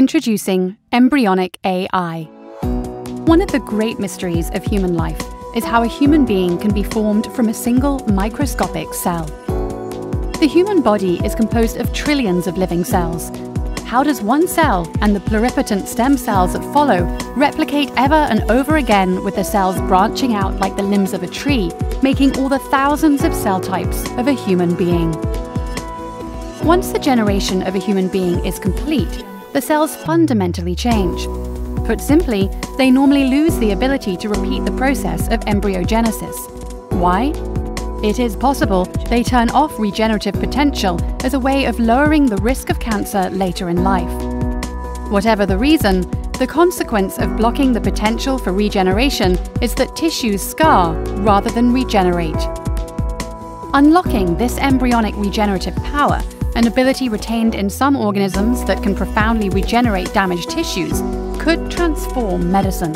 Introducing embryonic AI. One of the great mysteries of human life is how a human being can be formed from a single microscopic cell. The human body is composed of trillions of living cells. How does one cell and the pluripotent stem cells that follow replicate ever and over again with the cells branching out like the limbs of a tree, making all the thousands of cell types of a human being? Once the generation of a human being is complete, the cells fundamentally change. Put simply, they normally lose the ability to repeat the process of embryogenesis. Why? It is possible they turn off regenerative potential as a way of lowering the risk of cancer later in life. Whatever the reason, the consequence of blocking the potential for regeneration is that tissues scar rather than regenerate. Unlocking this embryonic regenerative power an ability retained in some organisms that can profoundly regenerate damaged tissues, could transform medicine.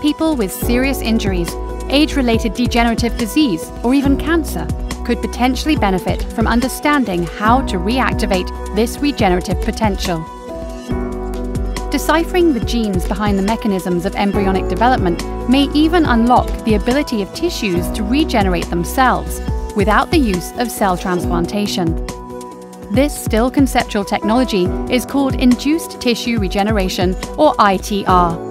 People with serious injuries, age related degenerative disease, or even cancer could potentially benefit from understanding how to reactivate this regenerative potential. Deciphering the genes behind the mechanisms of embryonic development may even unlock the ability of tissues to regenerate themselves without the use of cell transplantation. This still conceptual technology is called induced tissue regeneration, or ITR.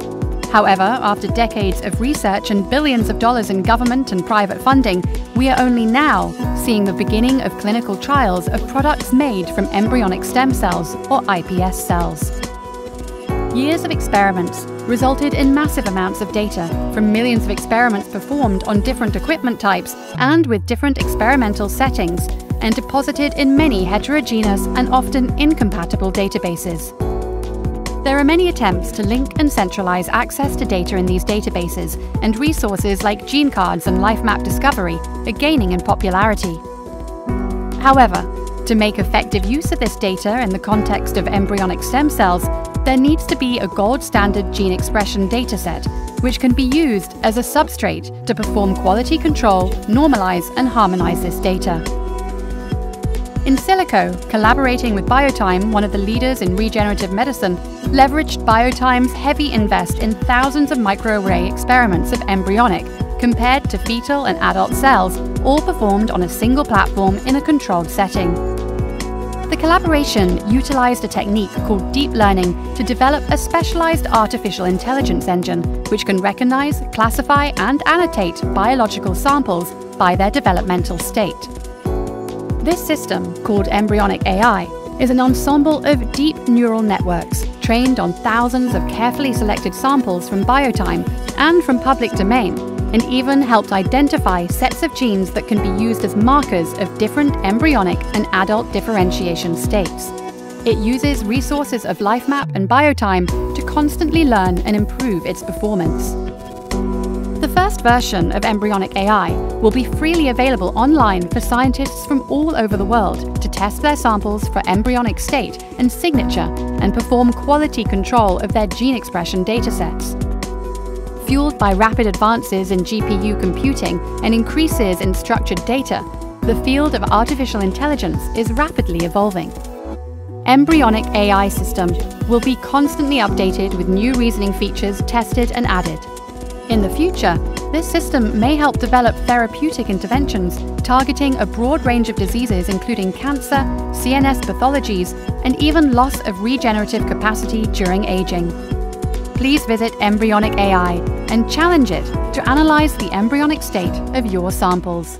However, after decades of research and billions of dollars in government and private funding, we are only now seeing the beginning of clinical trials of products made from embryonic stem cells, or iPS cells. Years of experiments resulted in massive amounts of data from millions of experiments performed on different equipment types and with different experimental settings and deposited in many heterogeneous and often incompatible databases. There are many attempts to link and centralize access to data in these databases, and resources like GeneCards and LifeMap Discovery are gaining in popularity. However, to make effective use of this data in the context of embryonic stem cells, there needs to be a gold standard gene expression dataset, which can be used as a substrate to perform quality control, normalize, and harmonize this data. Insilico, collaborating with BioTime, one of the leaders in regenerative medicine, leveraged BioTime's heavy invest in thousands of microarray experiments of embryonic, compared to fetal and adult cells, all performed on a single platform in a controlled setting. The collaboration utilized a technique called deep learning to develop a specialized artificial intelligence engine which can recognize, classify, and annotate biological samples by their developmental state. This system, called embryonic AI, is an ensemble of deep neural networks trained on thousands of carefully selected samples from BioTime and from public domain, and even helped identify sets of genes that can be used as markers of different embryonic and adult differentiation states. It uses resources of LifeMap and BioTime to constantly learn and improve its performance. The first version of embryonic AI will be freely available online for scientists from all over the world to test their samples for embryonic state and signature and perform quality control of their gene expression datasets. Fueled by rapid advances in GPU computing and increases in structured data, the field of artificial intelligence is rapidly evolving. Embryonic AI system will be constantly updated with new reasoning features tested and added. In the future, this system may help develop therapeutic interventions targeting a broad range of diseases including cancer, CNS pathologies, and even loss of regenerative capacity during aging. Please visit Embryonic AI and challenge it to analyze the embryonic state of your samples.